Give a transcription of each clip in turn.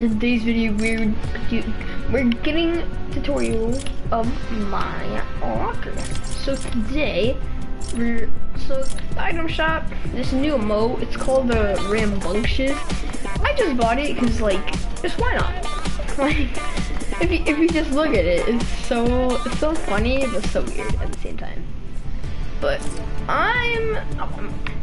In today's video, we're we're getting tutorial of my locker. So today, we're so item shop. This new emote. It's called the Rambunctious. I just bought it because like, just why not? Like, if you if you just look at it, it's so it's so funny but so weird at the same time. But I'm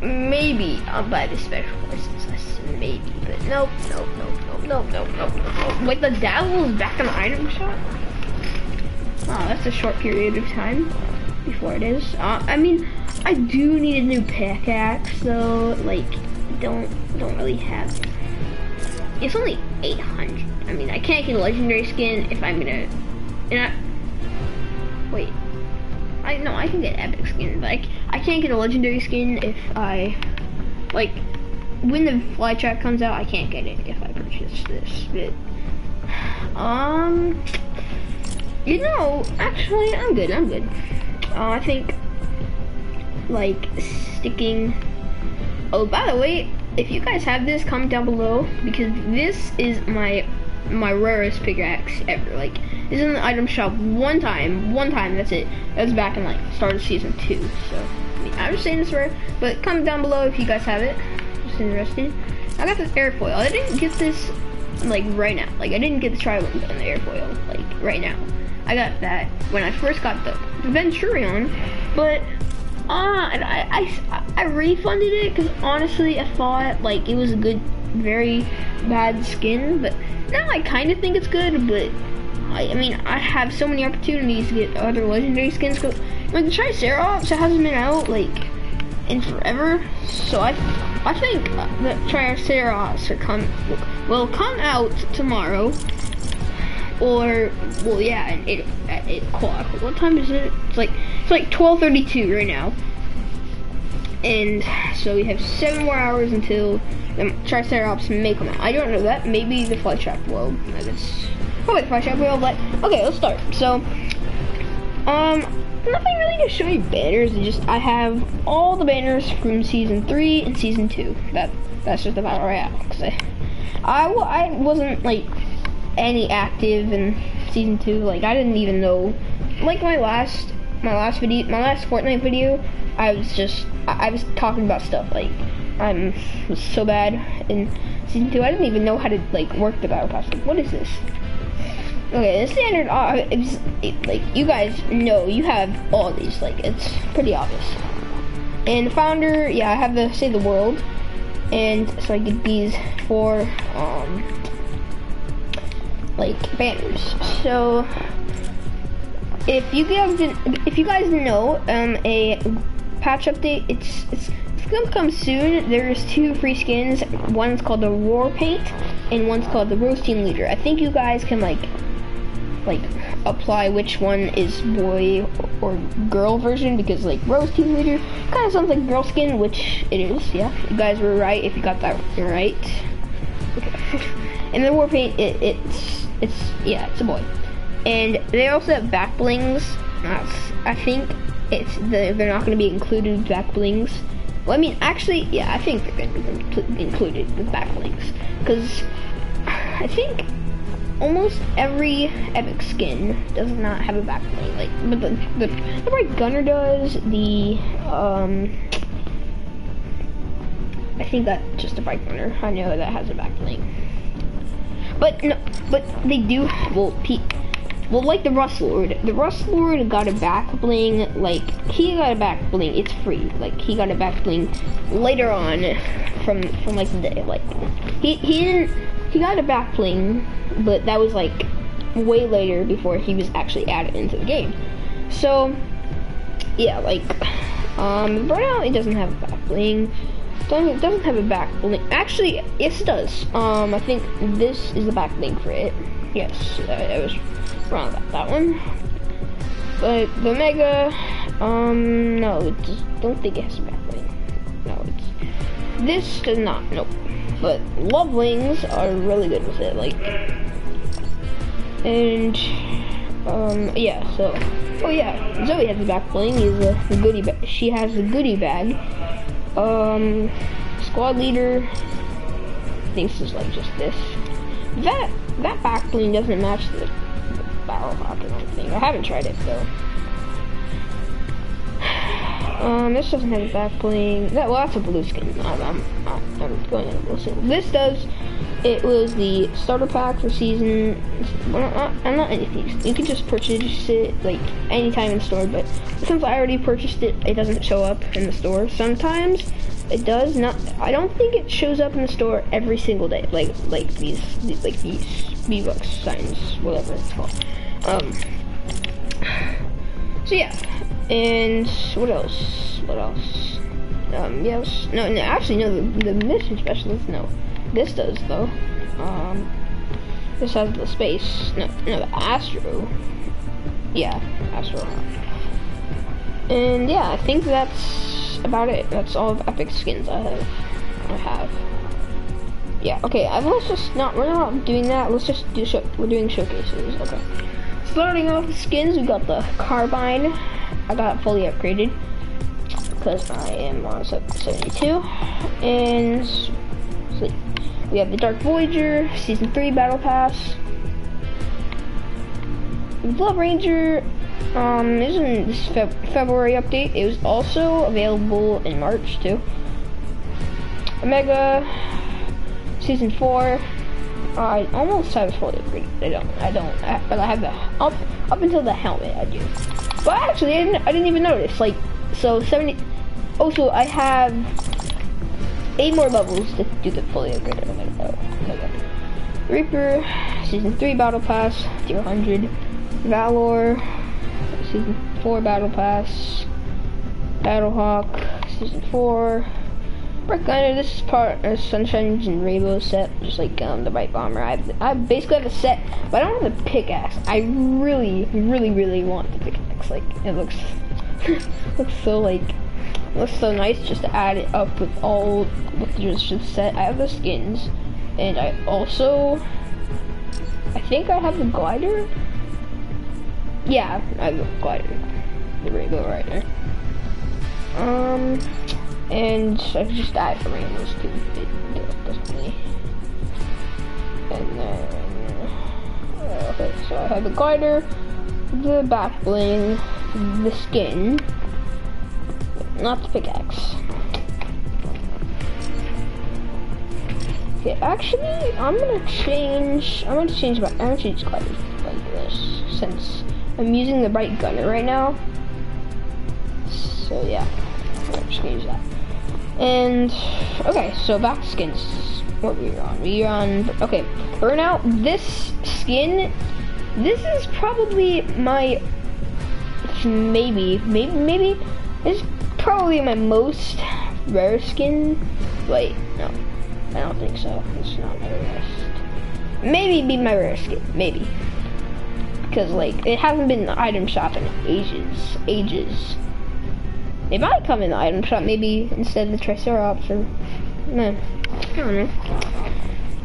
maybe I'll buy the special forces. Maybe, but nope, nope, nope, nope, nope, nope, nope. Wait, the dazzle is back in the item shop. Oh, that's a short period of time before it is. Uh, I mean, I do need a new pickaxe, though. Like, don't don't really have. It's only 800. I mean, I can't get a legendary skin if I'm gonna. And I, wait, I know I can get epic skin, but I, I can't get a legendary skin if I like when the Flytrap comes out. I can't get it if I purchase this. But um, you know, actually, I'm good. I'm good. Uh, I think like sticking. Oh, by the way, if you guys have this, comment down below because this is my my rarest pickaxe ever. Like, it's in the item shop one time, one time, that's it. That was back in, like, start of season two, so, I mean, I'm just saying it's rare, but comment down below if you guys have it. Just interested. I got this airfoil. I didn't get this, like, right now. Like, I didn't get the trilink and the airfoil, like, right now. I got that when I first got the Venturion, but uh, I, I, I refunded it because honestly I thought like it was a good, very bad skin, but now I kind of think it's good, but I, I, mean, I have so many opportunities to get other legendary skins. Cause, Like the Triceratops hasn't been out like in forever, so I, I think the Triceratops come will come out tomorrow. Or well, yeah, at eight, at eight o'clock. What time is it? It's like it's like twelve thirty-two right now. And so we have seven more hours until the Triceratops may come out. I don't know that. Maybe the Flytrap will. I guess. Probably the Flytrap will, but okay, let's start. So, um, nothing really to show you banners. It's just I have all the banners from season three and season two. That that's just where I am. Cause I, I, I wasn't like any active in season two. Like I didn't even know. Like my last my last video, my last Fortnite video, I was just I, I was talking about stuff like I'm so bad in season two. I didn't even know how to like work the battle pass. Like, what is this? Okay, the standard. Uh, like you guys know, you have all these. Like it's pretty obvious. And founder, yeah, I have to say the world, and so I get these four um like banners. So if you guys if you guys know um a patch update, it's it's it's gonna come soon. There's two free skins. One's called the War Paint, and one's called the Team Leader. I think you guys can like, like, apply which one is boy or girl version because like Rose Team Leader kind of sounds like girl skin, which it is. Yeah, you guys were right if you got that right. Okay. and the War Paint, it, it's it's yeah, it's a boy. And they also have back blings. I think it's the, they're not going to be included back blings. Well, I mean, actually, yeah, I think they're going to be included with back blings because I think almost every epic skin does not have a back bling. Like, but the the, the Brite Gunner does. The um, I think that just a Brite Gunner. I know that has a back bling. But no, but they do. Well, Pete well, like the Rust Lord. The Rust Lord got a back bling, like, he got a back bling, it's free. Like, he got a back bling later on from, from like, the day. Like, he, he didn't, he got a back bling, but that was, like, way later before he was actually added into the game. So, yeah, like, um, right now it doesn't have a back bling. Doesn't, doesn't have a back bling. Actually, yes, it does. Um, I think this is the back bling for it. Yes, I was wrong about that one. But the Mega, um, no, just don't think it has a backbling. No, it's, this does not, nope. But love wings are really good with it, like, and, um, yeah, so, oh yeah, Zoe has a back bling, is a, goodie bag, she has a goodie bag, um, squad leader, I think is like just this, that that back bling doesn't match the, the barrel rock, I don't. I haven't tried it though. Um, this doesn't have a back bling. That, well, that's a blue skin. I'm, I'm, I'm going in a blue skin. This does. It was the starter pack for season. Well, not, not anything. You can just purchase it like anytime in store. But since I already purchased it, it doesn't show up in the store. Sometimes it does not. I don't think it shows up in the store every single day. Like like these like these V Bucks signs, whatever it's called. Um. So yeah, and what else? What else? Um, yes. No, no actually, no, the, the mission specialist, no. This does, though. Um, this has the space. No, no, the Astro. Yeah, Astro. And yeah, I think that's about it. That's all of Epic skins I have. I have. Yeah, okay, I, let's just not, we're not doing that. Let's just do, show, we're doing showcases. Okay. Starting off with skins, we got the Carbine. I got fully upgraded because I am on 72. And we have the Dark Voyager, Season 3 Battle Pass. Blood Ranger um, isn't this Fe February update. It was also available in March too. Omega Season 4 I almost have fully upgraded. I don't. I don't. I, but I have the up up until the helmet. I do. But actually, I didn't, I didn't even notice. Like, so 70. Also, I have eight more levels to do the fully upgraded. Oh, okay. Reaper, season three battle pass, tier 100. Valor, season four battle pass. Battlehawk, season four. Gunner, this is part of Sunshine and Rainbow set, just like um, the Brite Bomber. I, I basically have a set, but I don't have the pickaxe. I really, really, really want the pickaxe. Like, it looks, looks so like, looks so nice just to add it up with all, with just the set. I have the skins, and I also, I think I have the glider. Yeah, I have the glider, the Rainbow Rider. Um, and I just died from those two definitely. And then, uh, okay, so I have the glider, the back bling, the skin, not the pickaxe. Okay, actually, I'm gonna change, I'm gonna change my, I'm gonna change glider like this, since I'm using the Brite Gunner right now. So yeah, I'm change that. And, okay, so back skins. What we on? We are on, okay, Burnout. This skin, this is probably my, maybe, maybe, maybe, this is probably my most rare skin. Wait, no, I don't think so. It's not my rarest. Maybe be my rare skin, maybe. Because, like, it hasn't been in the item shop in ages, ages. It might come in the item shop, maybe instead of the Triceratops or no, I don't know.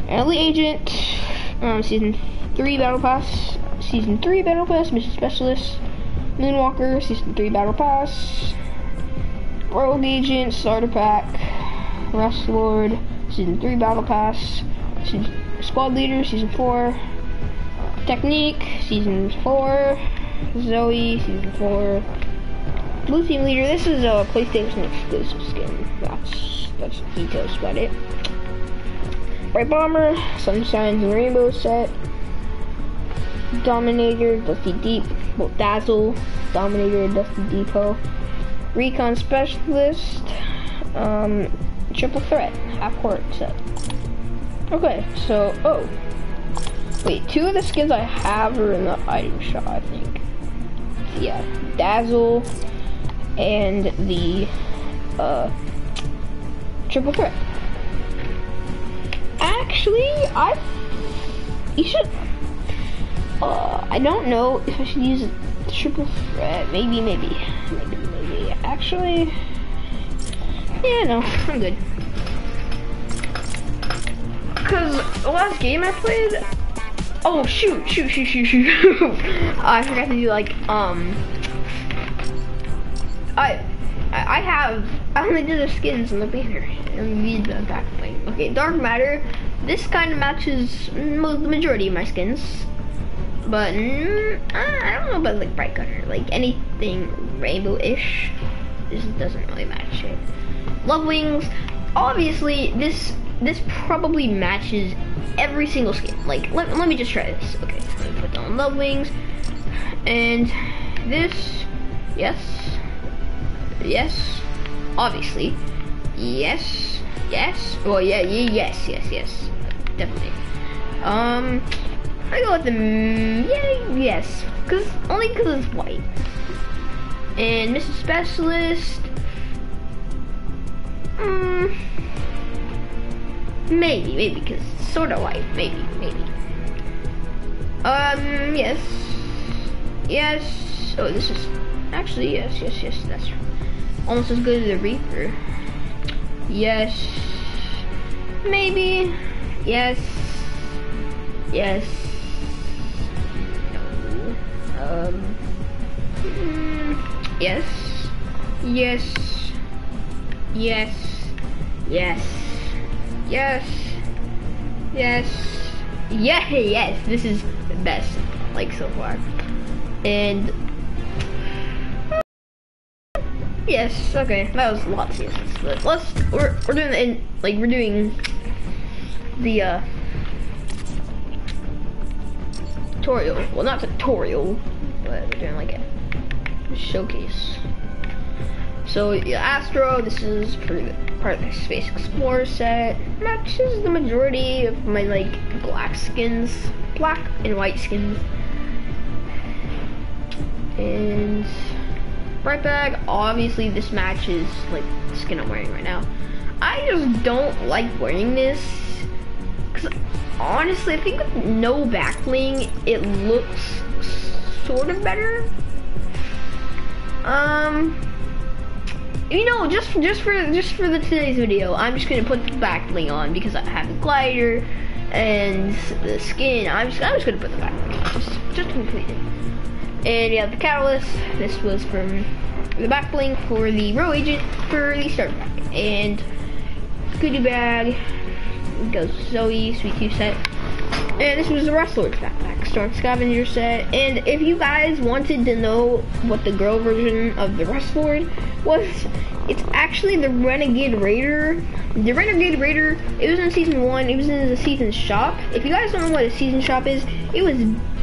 Elite Agent, um, season three battle pass, season three battle pass, mission specialist, Moonwalker, season three battle pass, Rogue Agent, starter pack, Rust Lord, season three battle pass, season, squad leader, season four, Technique, season four, Zoe, season four. Blue Team Leader, this is a PlayStation exclusive skin. That's that's details about it. Brite Bomber, Sunshines and Rainbow set. Dominator, Dusty Deep, Dazzle, Dominator, Dusty Depot. Recon Specialist, um, Triple Threat, half court set. Okay, so, oh. Wait, two of the skins I have are in the item shop, I think. Yeah, Dazzle, and the uh, triple threat. Actually, I you should. Uh, I don't know if I should use triple threat. Maybe, maybe, maybe, maybe. Actually, yeah, no, I'm good. Cause the last game I played. Oh shoot, shoot, shoot, shoot, shoot! I forgot to do like um I I have I only did the skins and the banner and need the back bling. Okay, dark matter. this kind of matches the majority of my skins. But mm, I don't know about like Brite Gunner, like anything rainbow-ish. This doesn't really match it. Love wings, obviously this this probably matches every single skin. Like let, let me just try this. Okay, let me put on love wings, and this, yes, yes, obviously, yes, yes. Well, yeah, yeah, yes, yes, yes, definitely. Um, I go with the yeah, yes, cause only cause it's white. And Mrs. Specialist, mm, maybe, maybe, because it's sort of white, maybe, maybe. Um, yes, yes. Oh, this is actually yes, yes, yes. That's almost as good as the Reaper. Yes, maybe, yes, yes. Um, yes, yes, yes, yes, yes, yes, yeah, yes. This is the best, like so far, and yes, okay, that was lots of yeses, but let's we're we're doing like we're doing the uh tutorial. Well, not tutorial, but we're doing like a showcase. So yeah, Astro, this is part of the Space Explorer set. Matches the majority of my like black skins, black and white skins. And Brite Bag, obviously this matches like the skin I'm wearing right now. I just don't like wearing this because honestly, I think with no back bling, it looks sort of better. Um, you know, just just for just for the today's video, I'm just gonna put the back bling on because I have the glider and the skin. I'm just I'm just gonna put the back bling on, just just to complete it. And yeah, the catalyst. This was from the back bling for the Rogue Agent for the starter pack and goodie bag goes Zoe, Sweet Tooth set. And this was the Rustlord's backpack, Storm Scavenger set. And if you guys wanted to know what the girl version of the Rustlord was, it's actually the Renegade Raider. The Renegade Raider, it was in season one, it was in the season shop. If you guys don't know what a season shop is, it was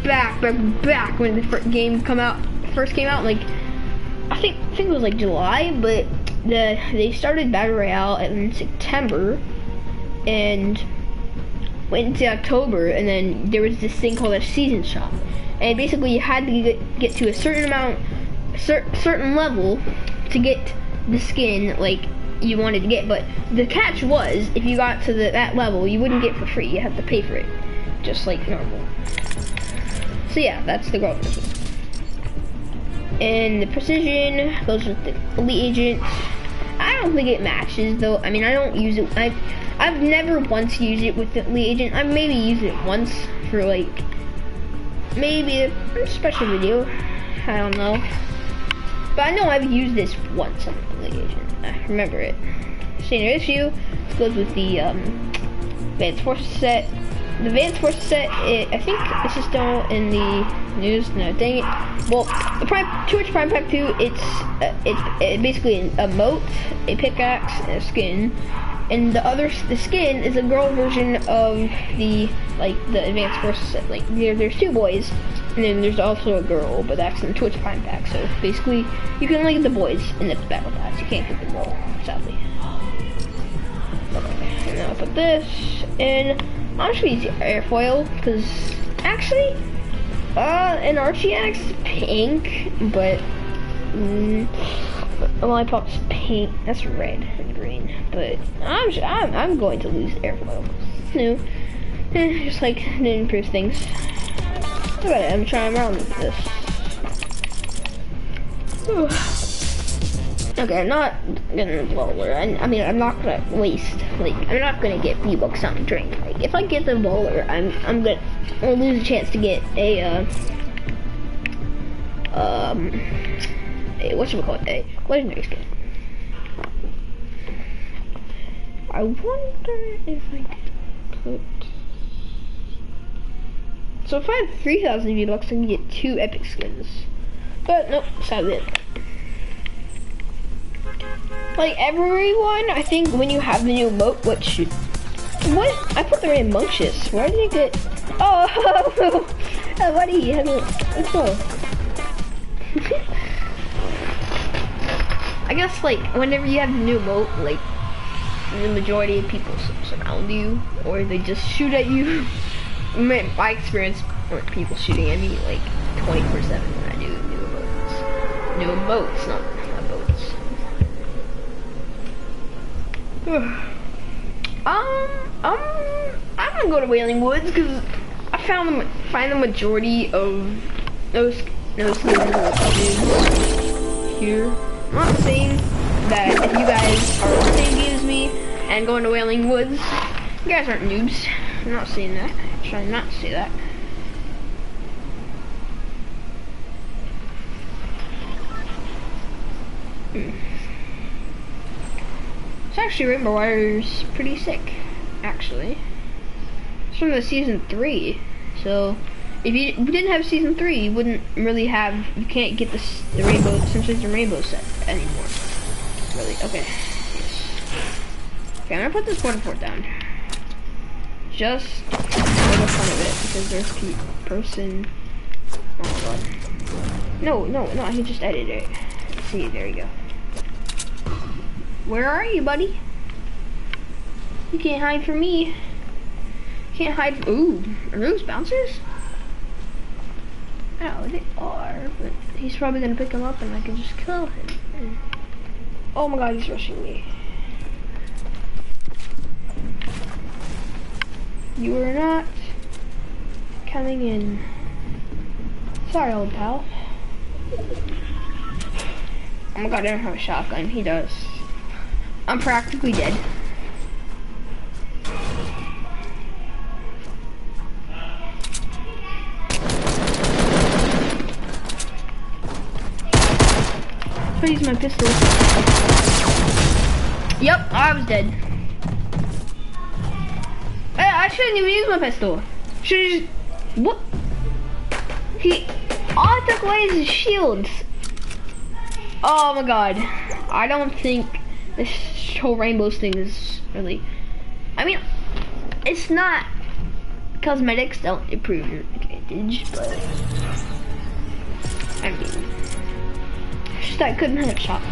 back, back, back when the game come out, first came out, like, I think, I think it was like July, but the, they started Battle Royale in September and went into October, and then there was this thing called a season shop, and basically you had to get, get to a certain amount, cer certain level, to get the skin like you wanted to get. But the catch was, if you got to the, that level, you wouldn't get for free. You have to pay for it, just like normal. So yeah, that's the girl And the precision goes with the elite agent. I don't think it matches though. I mean, I don't use it. I I've never once used it with the Agent. I maybe used it once for like maybe a special video. I don't know. But I know I've used this once on the Agent. I remember it. Standard issue goes with the um, Advanced Forces set. The Advanced Forces set, it, I think this is still in the news. No, dang it. Well, the Prime, Twitch Prime Pack 2, it's, uh, it's, it's basically a moat, a pickaxe, and a skin and the other the skin is a girl version of the like the advanced forces set. Like there, there's two boys, and then there's also a girl, but that's in the Twitch Prime Pack. So basically, you can only get the boys in the battle pass. You can't get the girl, sadly. Okay, and I'll put this, and I'm just gonna use airfoil because actually, uh, an RTX pink, but. Mm, Lollipop's pink. That's red and green. But I'm I'm, I'm going to lose airfoil. No. Eh, just like to improve things. Look at it. I'm trying around with this. Okay, I'm not gonna bowler. I, I, mean, I'm not gonna waste. Like, I'm not gonna get V-Bucks on the drink. Like, if I get the bowler, I'm I'm gonna I'll lose a chance to get a uh, um a what should we call it? A legendary skin. I wonder if I put. So if I have 3,000 V-Bucks, I can get two epic skins. But nope, sadly. Like everyone, I think when you have the new emote, what should... What? I put the name rambunctious. Where did it get... Oh, oh buddy, let's go. I guess like whenever you have new moat, like the majority of people surround you, or they just shoot at you. My experience, or people shooting at me like 24/7 when I do new emotes. New emotes, not boats. um, um, I'm gonna go to Wailing Woods because I found the find the majority of those those here. I'm not saying that if you guys are the same game as me and going to Wailing Woods, you guys aren't noobs. I'm not saying that. I'm trying not to say that. Hmm. It's actually Rainbow Warriors pretty sick, actually. It's from the season three, so if you, didn't have season three, you wouldn't really have. You can't get the the rainbow Simpsons the rainbow set anymore. Really? Okay. Okay, I'm gonna put this water fort down. Just for the fun of it, because there's a person. Oh god. No, no, no, he just edited it. See, there you go. Where are you, buddy? You can't hide from me. can't hide. from- Ooh, are those bouncers? Oh, they are, but he's probably gonna pick him up and I can just kill him. Oh my god, he's rushing me. You are not coming in. Sorry, old pal. Oh my god, I don't have a shotgun. He does. I'm practically dead. Use my pistol. Yep, I was dead. Hey, I shouldn't even use my pistol. Should just what? He, I took away his shields. Oh my god, I don't think this whole rainbow thing is really. I mean, it's not. Cosmetics don't improve your advantage, but I mean just I couldn't hit shot.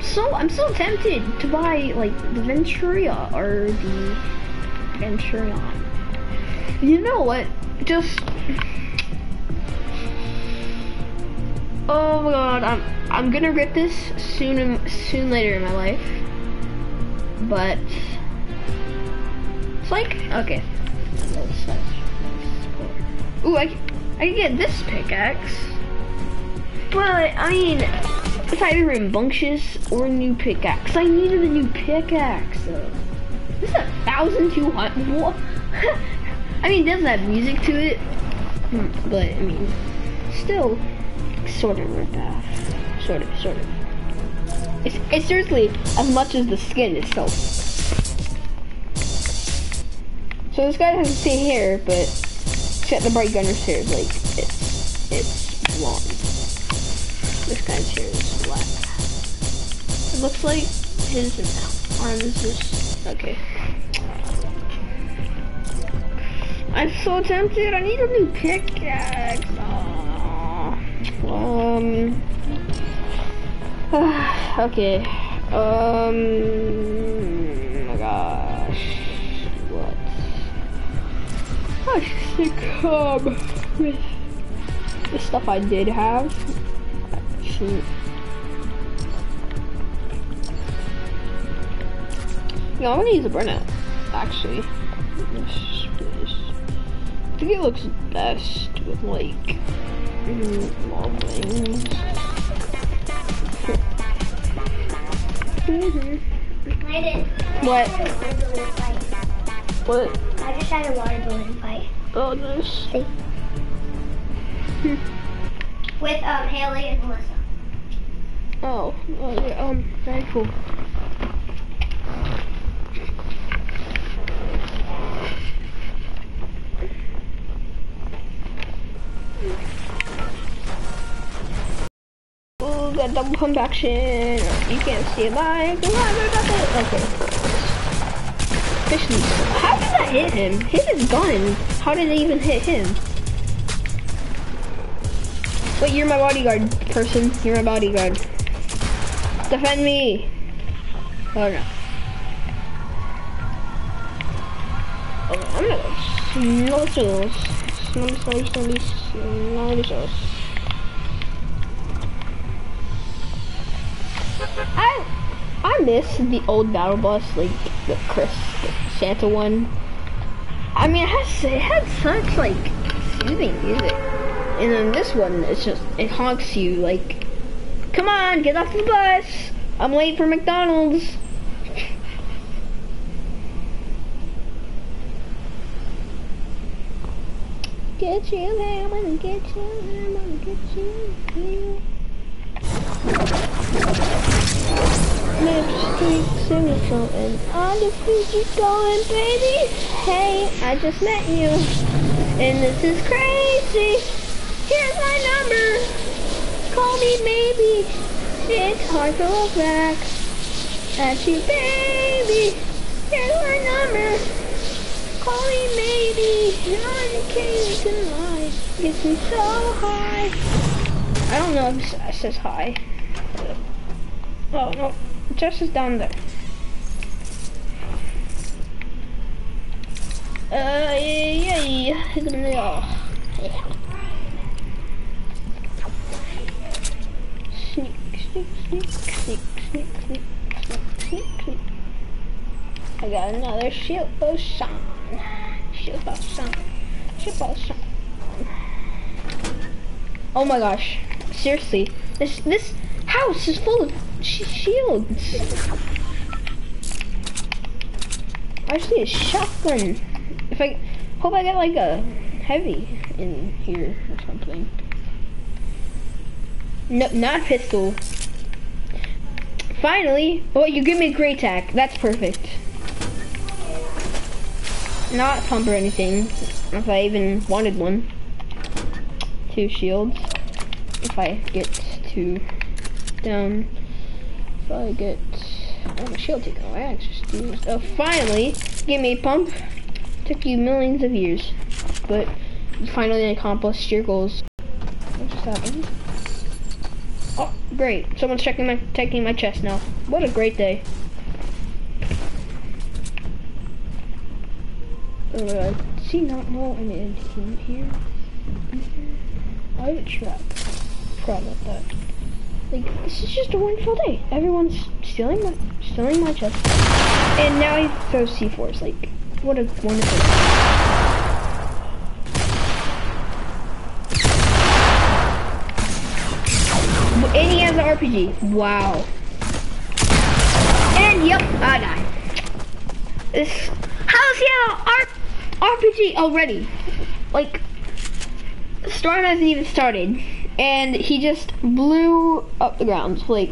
So I'm so tempted to buy like the Venturia or the Venturion. You know what? Just Oh my god, I'm I'm gonna regret this soon soon later in my life. But it's like okay. Ooh, I I can get this pickaxe. But, I mean, it's either rambunctious or new pickaxe. I needed a new pickaxe, though. This is a thousand two hundred. What? I mean, doesn't have music to it, hmm, but I mean, still, sort of ripped off. Sort of, sort of. It's, it's seriously as much as the skin itself. So this guy has the same hair, but except the Brite Gunner's hair, like it's it's blonde. This guy's hair is black. It looks like his arm is okay. I'm so tempted. I need a new pickaxe. Oh. Um. okay. Um. Oh my gosh. What? I should come with the stuff I did have No, I'm gonna use a burnout, actually. I think it looks best with like long wings. I did. What? I What? I just had a water balloon fight. Oh, nice. See? With um, Haley and Melissa. Oh, oh yeah, um, very cool. Oh, that double compaction. You can't see it. Bye. Goodbye. I it. Okay. Fish. How did that hit him? Hit his gun. How did it even hit him? Wait, you're my bodyguard person. You're my bodyguard. Defend me. Oh no. Okay, I'm gonna go snow tools. Snow, snow, snow, snow, snow. I I miss the old battle bus, like the Chris the Santa one. I mean, it has it had such like soothing music, and then this one it's just it honks you like, on, get off the bus. I'm late for McDonald's. Get you there, I'm gonna get you, I'm gonna get you. you. Lipstick, cynical, and all the you going, baby. Hey, I just met you, and this is crazy. Here's my number. Call me maybe. It's hard to look back at you, baby. Here's my number. Call me maybe. On occasion, tonight gets me so high. I don't know if it says hi. Oh no, Jess is down there. Uh, yeah, yeah, yeah. I got another shield potion. Shield potion. Shield potion. Oh my gosh. Seriously. This this house is full of sh shields. I see a shotgun. If I hope I get like a heavy in here or something. No, not a pistol. Finally, oh, you give me a great tack. That's perfect. Not pump or anything. If I even wanted one. Two shields. If I get to down. If I get my shield taken away, I just used. Oh, finally, give me a pump. Took you millions of years, but you finally accomplished your goals. What just happened? Great! Someone's checking my taking my chest now. What a great day. Uh, does he not know I'm in here? I is it trap? Forgot about that. Like, this is just a wonderful day. Everyone's stealing my, stealing my chest. And now he throws C4s. Like, what a wonderful day. RPG. Wow. And yep, I died. This, how's he an RPG already? Like, storm hasn't even started, and he just blew up the ground. Like,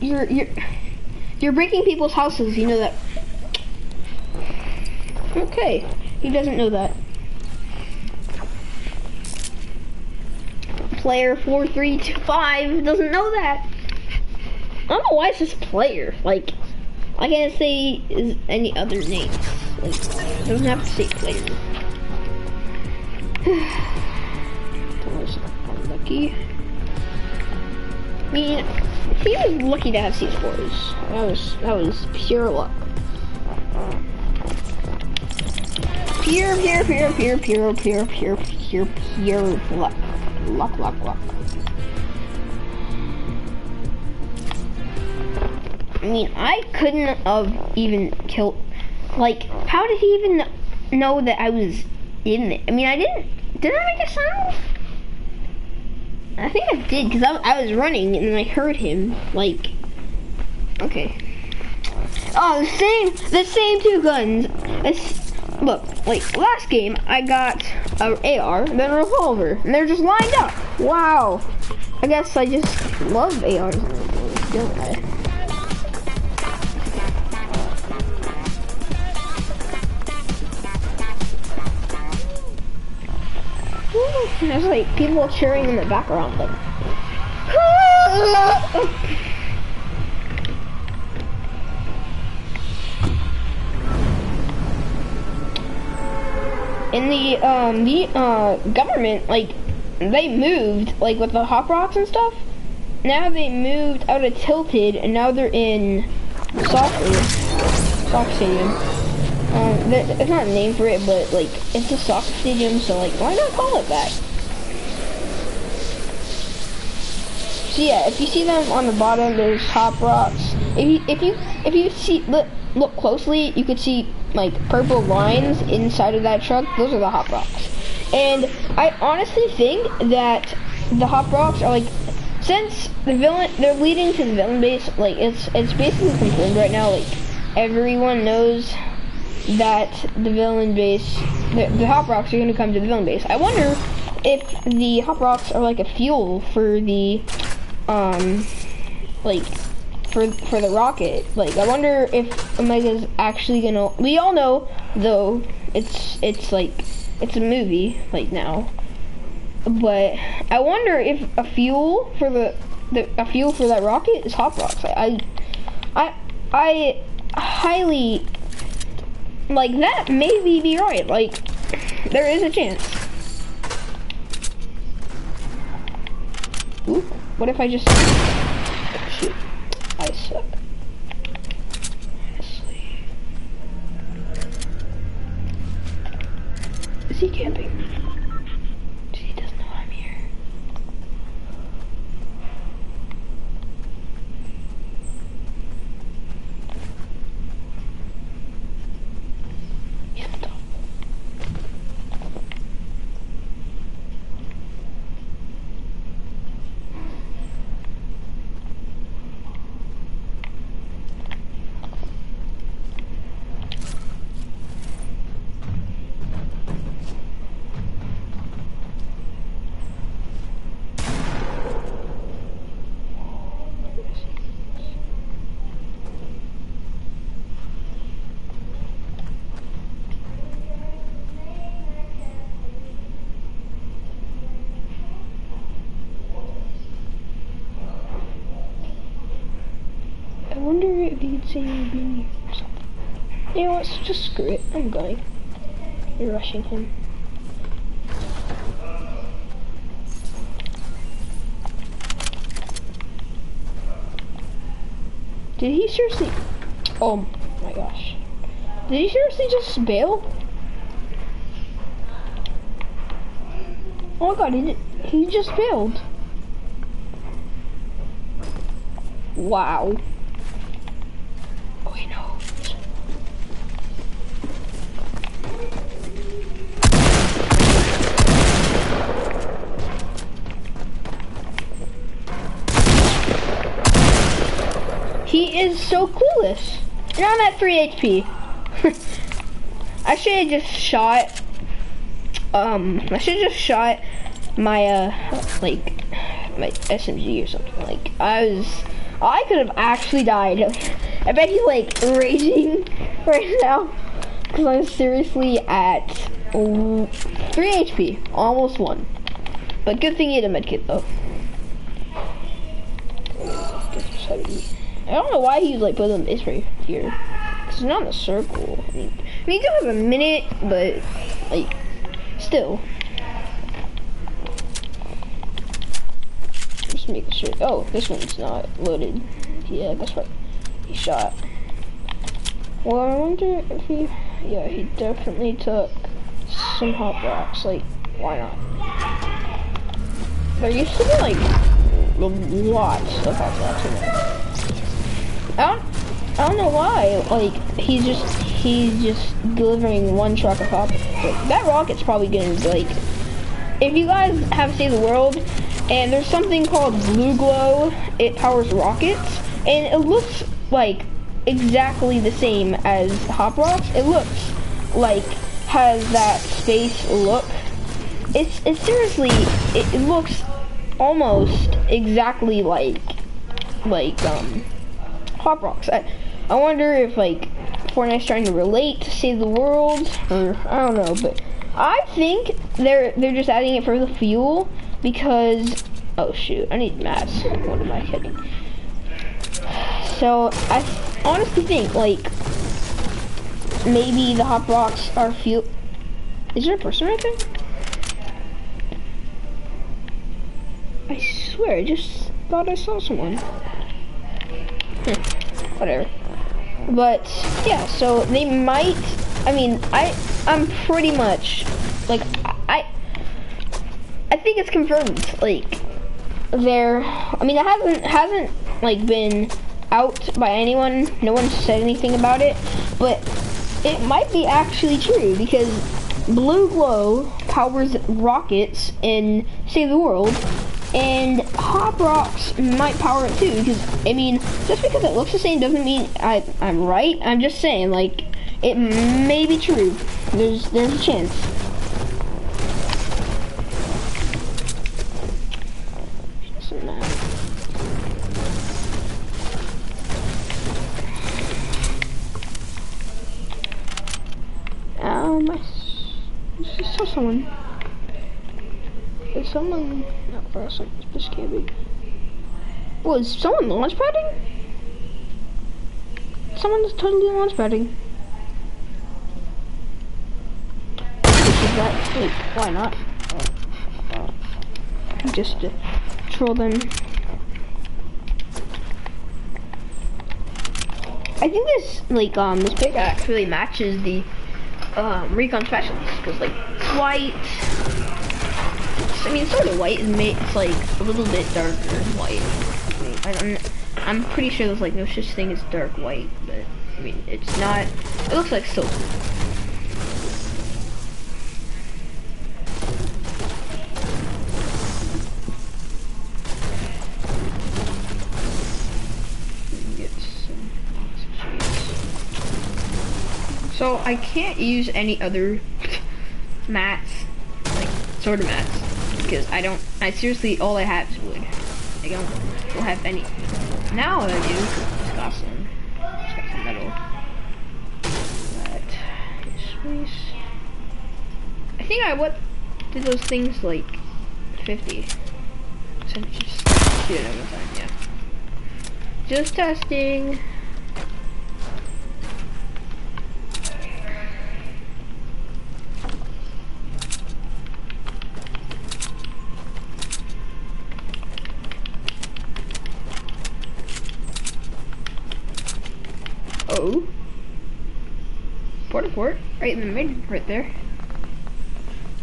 you're you're you're breaking people's houses. You know that. Okay, he doesn't know that. Player four three two five doesn't know that. I don't know why it's just player. Like, I can't say is any other names. Like, it doesn't have to say player. that was unlucky. I mean, he was lucky to have C4s. That was that was pure luck. Pure, pure, pure, pure, pure, pure, pure, pure, pure luck. Luck, luck, luck. I mean, I couldn't have even killed. Like, how did he even know that I was in it? I mean, I didn't. Did I make a sound? I think I did because I, I was running and I heard him. Like, okay. Oh, the same, the same two guns. It's, look, like last game I got a AR, then a revolver, and they're just lined up. Wow. I guess I just love ARs and revolvers, don't I? There's like people cheering in the background, like. In the um the uh government, like they moved like with the hop rocks and stuff. Now they moved out of Tilted, and now they're in soccer soccer stadium. Um, it's not a name for it, but like it's a soccer stadium, so like why not call it that? So yeah, if you see them on the bottom, there's hop rocks. If you if you if you see look look closely, you could see like purple lines inside of that truck. Those are the hop rocks. And I honestly think that the hop rocks are like since the villain they're leading to the villain base. Like it's it's basically confirmed right now. Like everyone knows that the villain base, the, the hop rocks are going to come to the villain base. I wonder if the hop rocks are like a fuel for the, um, like for for the rocket. Like I wonder if Omega's actually gonna. We all know though it's it's like it's a movie like now, but I wonder if a fuel for the, the a fuel for that rocket is hop rocks. I I I, highly like that maybe be right. Like there is a chance. What if I just Is he camping? He doesn't know I'm here. He's on top. I wonder he'd be here. You know what, just screw it. I'm going. You're rushing him. Did he seriously? Oh my gosh. Did he seriously just bail? Oh my god, he he just failed. Wow. So clueless. And I'm at 3 HP. I should have just shot, um, I should have just shot my, uh, like, my SMG or something. Like, I was, I could have actually died. I bet he's, like, raging right now. Because I'm seriously at uh, 3 HP. Almost one. But good thing he had a medkit, though. I don't know why he's like putting this right here. It's not in a circle. I mean, I mean, you have a minute, but like, still. Just making sure. Oh, this one's not loaded. Yeah, that's right. He shot. Well, I wonder if he. Yeah, he definitely took some hop rocks. Like, why not? There used to be like lots of hop rocks in there. I don't, I don't know why. Like he's just he's just delivering one truck of. Like, that rocket's probably gonna like. If you guys have Save the World, and there's something called Blue Glow, it powers rockets, and it looks like exactly the same as Hop Rocks. It looks like has that space look. It's it's seriously it, it looks almost exactly like like um Hop Rocks. I, I wonder if like Fortnite's trying to relate to Save the World, or I don't know, but I think they're they're just adding it for the fuel because oh shoot, I need mats. What am I hitting? So I honestly think like maybe the hop rocks are fuel. Is there a person right there? I swear, I just thought I saw someone. Hmm, whatever. But yeah, so they might. I mean, I I'm pretty much like I I think it's confirmed. Like there. I mean, it hasn't hasn't like been out by anyone. No one said anything about it, but it might be actually true because Blue Glow powers rockets in Save the World, and Hop Rocks might power it too. Because I mean, just because it looks the same doesn't mean I I'm right. I'm just saying like it may be true. There's there's a chance. Or some, this can't be. Was someone launch padding? Someone's totally launch padding. That? Wait, why not? Just to troll them. I think this like um this pickaxe really matches the um recon specialist because like it's. I mean, sort of white made. It's like a little bit darker white. I mean, I don't. I'm pretty sure there's like no such thing as dark white, but I mean, it's not. It looks like silver. So I can't use any other mats, like sort of mats, because I don't. I seriously, all I have is wood. I don't, don't have any. Now I do. It's got some. Got some metal. But. I think I what did those things like 50. So just shoot yeah. Just testing. Oh. Port-a-Fort, right in the mid, right there.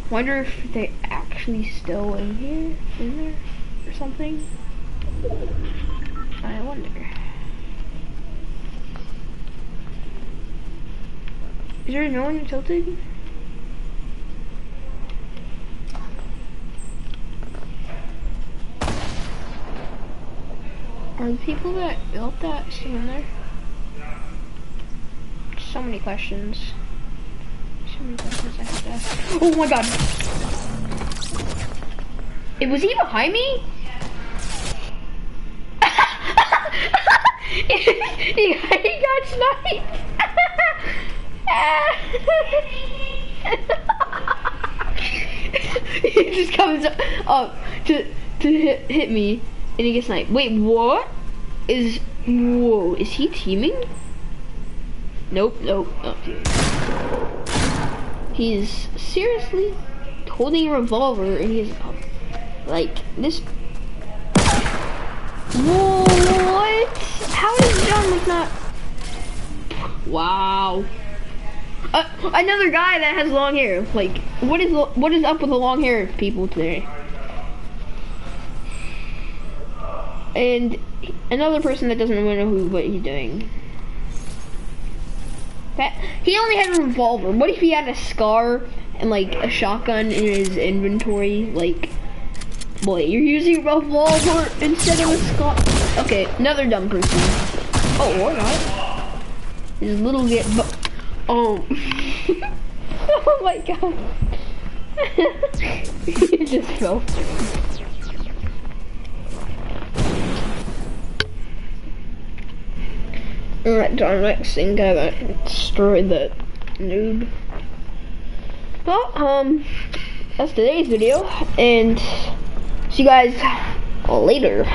Wonder if they actually still in here, in there, or something. I wonder. Is there no one tilted? Are the people that built that still in there? So many questions. So many questions I have to ask. Oh my god! It was he behind me? he, he got sniped! he just comes up to to hit, hit me and he gets sniped. Wait, what? Is whoa, is he teaming? Nope, nope, not teaming. He's seriously holding a revolver and he's um, like this what? How does John Wick not? Wow. Uh, another guy that has long hair. Like, what is what is up with the long hair people today? And another person that doesn't know who what he's doing. He only had a revolver. What if he had a scar and like a shotgun in his inventory? Like, boy, you're using a revolver instead of a scar. Okay, another dumb person. Oh, or not. His little get. Oh. oh my god. he just fell. Alright, John Wick, think I destroyed that noob. Well, um, that's today's video, and see you guys later.